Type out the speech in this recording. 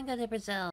want to go to Brazil.